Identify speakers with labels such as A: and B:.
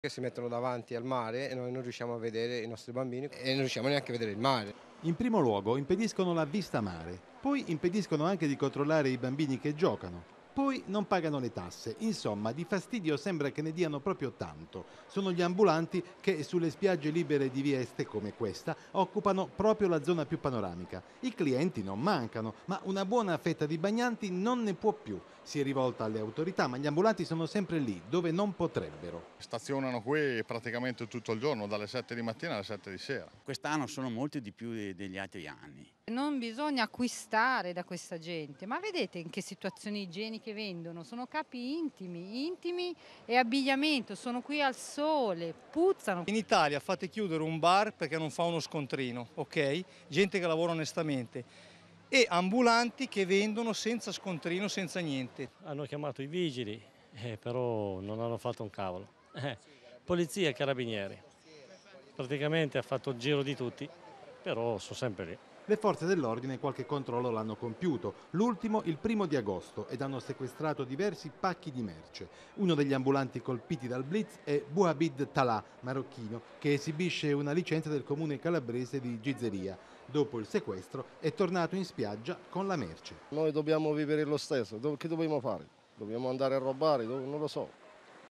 A: che si mettono davanti al mare e noi non riusciamo a vedere i nostri bambini e non riusciamo neanche a vedere il mare.
B: In primo luogo impediscono la vista mare, poi impediscono anche di controllare i bambini che giocano. Poi non pagano le tasse, insomma di fastidio sembra che ne diano proprio tanto. Sono gli ambulanti che sulle spiagge libere di Vieste come questa occupano proprio la zona più panoramica. I clienti non mancano, ma una buona fetta di bagnanti non ne può più. Si è rivolta alle autorità, ma gli ambulanti sono sempre lì, dove non potrebbero.
C: Stazionano qui praticamente tutto il giorno, dalle 7 di mattina alle 7 di sera.
D: Quest'anno sono molti di più degli altri anni.
E: Non bisogna acquistare da questa gente, ma vedete in che situazioni igieniche vendono? Sono capi intimi, intimi e abbigliamento, sono qui al sole, puzzano.
F: In Italia fate chiudere un bar perché non fa uno scontrino, ok? Gente che lavora onestamente e ambulanti che vendono senza scontrino, senza niente.
G: Hanno chiamato i vigili, eh, però non hanno fatto un cavolo. Eh, polizia e carabinieri. Praticamente ha fatto il giro di tutti, però sono sempre lì.
B: Le forze dell'ordine qualche controllo l'hanno compiuto, l'ultimo il primo di agosto ed hanno sequestrato diversi pacchi di merce. Uno degli ambulanti colpiti dal blitz è Bouabid Talà, marocchino, che esibisce una licenza del comune calabrese di Gizeria. Dopo il sequestro è tornato in spiaggia con la merce.
H: Noi dobbiamo vivere lo stesso, che dobbiamo fare? Dobbiamo andare a rubare? Non lo so.